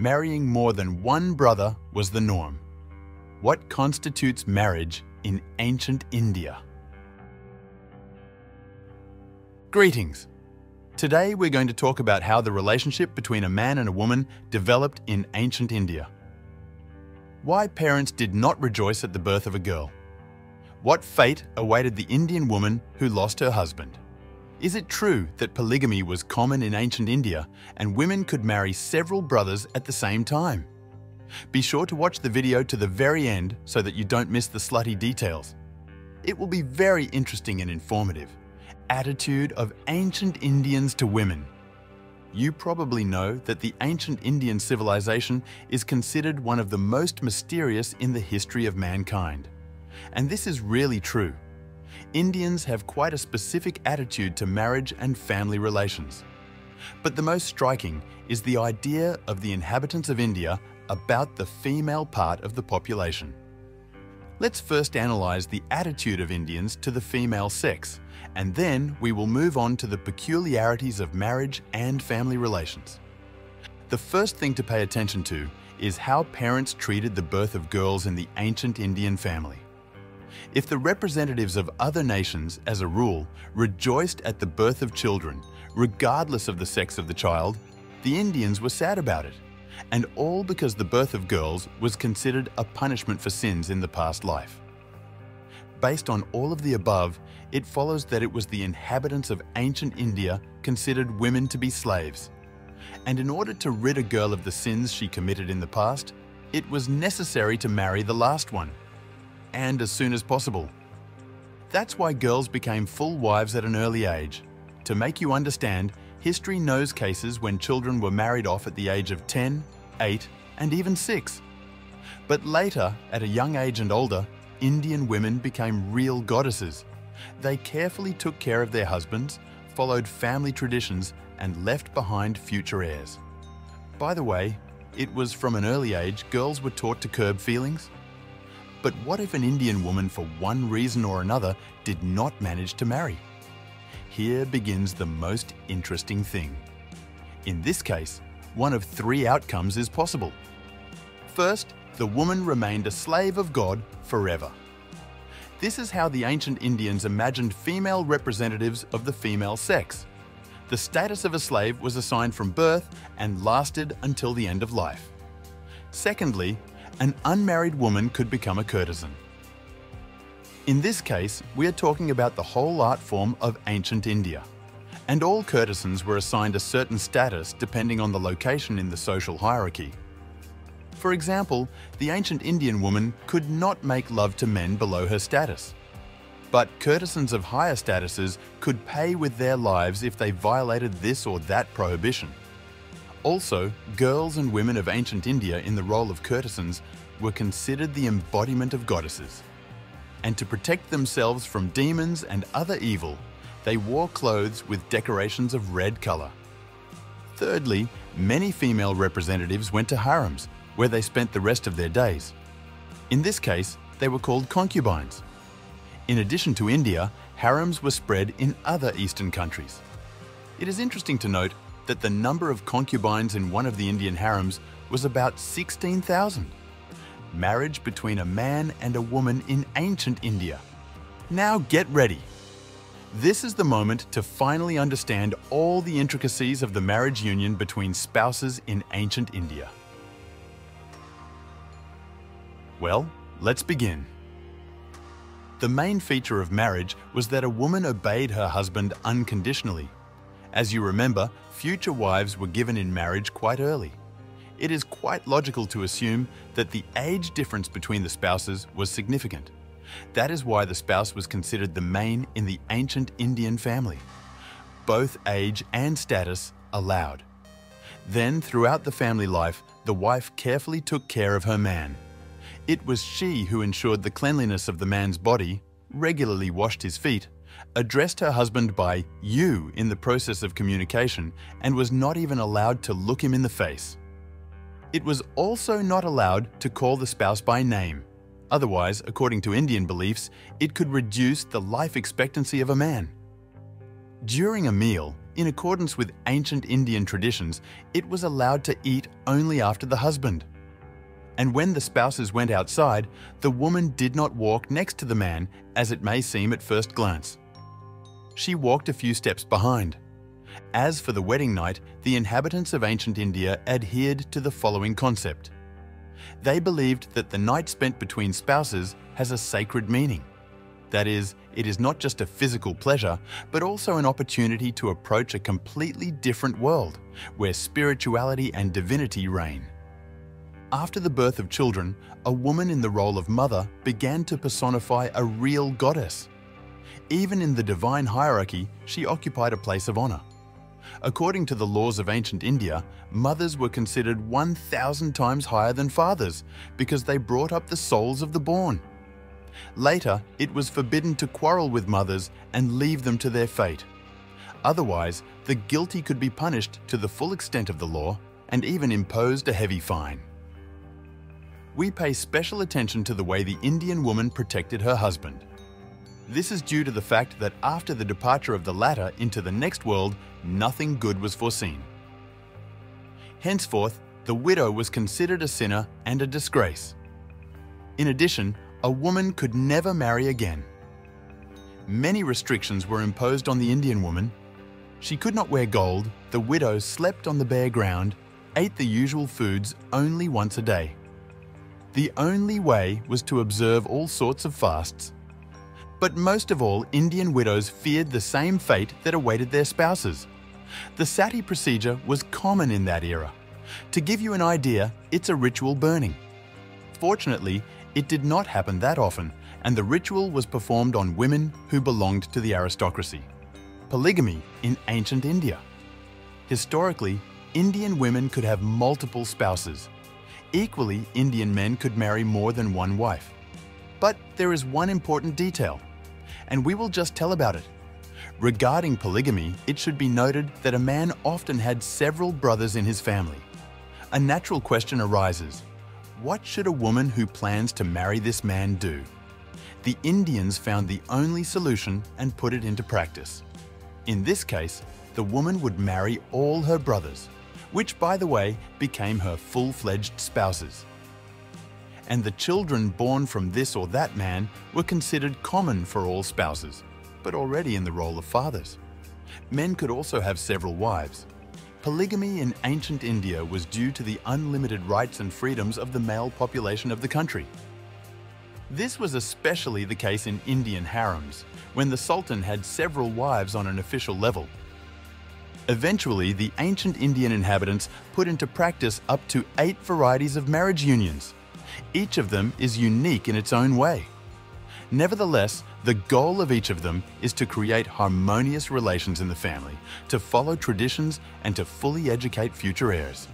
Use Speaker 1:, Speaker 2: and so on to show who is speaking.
Speaker 1: marrying more than one brother was the norm. What constitutes marriage in ancient India? Greetings! Today we're going to talk about how the relationship between a man and a woman developed in ancient India. Why parents did not rejoice at the birth of a girl. What fate awaited the Indian woman who lost her husband? Is it true that polygamy was common in ancient India and women could marry several brothers at the same time? Be sure to watch the video to the very end so that you don't miss the slutty details. It will be very interesting and informative. Attitude of ancient Indians to women. You probably know that the ancient Indian civilization is considered one of the most mysterious in the history of mankind. And this is really true. Indians have quite a specific attitude to marriage and family relations. But the most striking is the idea of the inhabitants of India about the female part of the population. Let's first analyse the attitude of Indians to the female sex, and then we will move on to the peculiarities of marriage and family relations. The first thing to pay attention to is how parents treated the birth of girls in the ancient Indian family. If the representatives of other nations, as a rule, rejoiced at the birth of children, regardless of the sex of the child, the Indians were sad about it, and all because the birth of girls was considered a punishment for sins in the past life. Based on all of the above, it follows that it was the inhabitants of ancient India considered women to be slaves. And in order to rid a girl of the sins she committed in the past, it was necessary to marry the last one and as soon as possible. That's why girls became full wives at an early age. To make you understand, history knows cases when children were married off at the age of 10, 8, and even 6. But later, at a young age and older, Indian women became real goddesses. They carefully took care of their husbands, followed family traditions, and left behind future heirs. By the way, it was from an early age girls were taught to curb feelings, but what if an Indian woman, for one reason or another, did not manage to marry? Here begins the most interesting thing. In this case, one of three outcomes is possible. First, the woman remained a slave of God forever. This is how the ancient Indians imagined female representatives of the female sex. The status of a slave was assigned from birth and lasted until the end of life. Secondly, an unmarried woman could become a courtesan. In this case, we are talking about the whole art form of ancient India. And all courtesans were assigned a certain status depending on the location in the social hierarchy. For example, the ancient Indian woman could not make love to men below her status. But courtesans of higher statuses could pay with their lives if they violated this or that prohibition. Also, girls and women of ancient India in the role of courtesans were considered the embodiment of goddesses. And to protect themselves from demons and other evil, they wore clothes with decorations of red colour. Thirdly, many female representatives went to harems, where they spent the rest of their days. In this case, they were called concubines. In addition to India, harems were spread in other Eastern countries. It is interesting to note that the number of concubines in one of the Indian harems was about 16,000. Marriage between a man and a woman in ancient India. Now get ready. This is the moment to finally understand all the intricacies of the marriage union between spouses in ancient India. Well, let's begin. The main feature of marriage was that a woman obeyed her husband unconditionally as you remember, future wives were given in marriage quite early. It is quite logical to assume that the age difference between the spouses was significant. That is why the spouse was considered the main in the ancient Indian family. Both age and status allowed. Then, throughout the family life, the wife carefully took care of her man. It was she who ensured the cleanliness of the man's body, regularly washed his feet, addressed her husband by you in the process of communication and was not even allowed to look him in the face. It was also not allowed to call the spouse by name. Otherwise, according to Indian beliefs, it could reduce the life expectancy of a man. During a meal, In accordance with ancient Indian traditions, it was allowed to eat only after the husband. And when the spouses went outside, the woman did not walk next to the man as it may seem at first glance. She walked a few steps behind. As for the wedding night, the inhabitants of ancient India adhered to the following concept. They believed that the night spent between spouses has a sacred meaning. That is, it is not just a physical pleasure, but also an opportunity to approach a completely different world, where spirituality and divinity reign. After the birth of children, a woman in the role of mother began to personify a real goddess. Even in the divine hierarchy, she occupied a place of honor. According to the laws of ancient India, mothers were considered 1,000 times higher than fathers because they brought up the souls of the born. Later, it was forbidden to quarrel with mothers and leave them to their fate. Otherwise, the guilty could be punished to the full extent of the law and even imposed a heavy fine. We pay special attention to the way the Indian woman protected her husband. This is due to the fact that after the departure of the latter into the next world, nothing good was foreseen. Henceforth, the widow was considered a sinner and a disgrace. In addition, a woman could never marry again. Many restrictions were imposed on the Indian woman. She could not wear gold, the widow slept on the bare ground, ate the usual foods only once a day. The only way was to observe all sorts of fasts. But most of all, Indian widows feared the same fate that awaited their spouses. The sati procedure was common in that era. To give you an idea, it's a ritual burning. Fortunately, it did not happen that often, and the ritual was performed on women who belonged to the aristocracy. Polygamy in ancient India. Historically, Indian women could have multiple spouses. Equally, Indian men could marry more than one wife. But there is one important detail, and we will just tell about it. Regarding polygamy, it should be noted that a man often had several brothers in his family. A natural question arises what should a woman who plans to marry this man do? The Indians found the only solution and put it into practice. In this case, the woman would marry all her brothers, which, by the way, became her full-fledged spouses. And the children born from this or that man were considered common for all spouses, but already in the role of fathers. Men could also have several wives, Polygamy in ancient India was due to the unlimited rights and freedoms of the male population of the country. This was especially the case in Indian harems, when the Sultan had several wives on an official level. Eventually, the ancient Indian inhabitants put into practice up to eight varieties of marriage unions. Each of them is unique in its own way. Nevertheless, the goal of each of them is to create harmonious relations in the family, to follow traditions and to fully educate future heirs.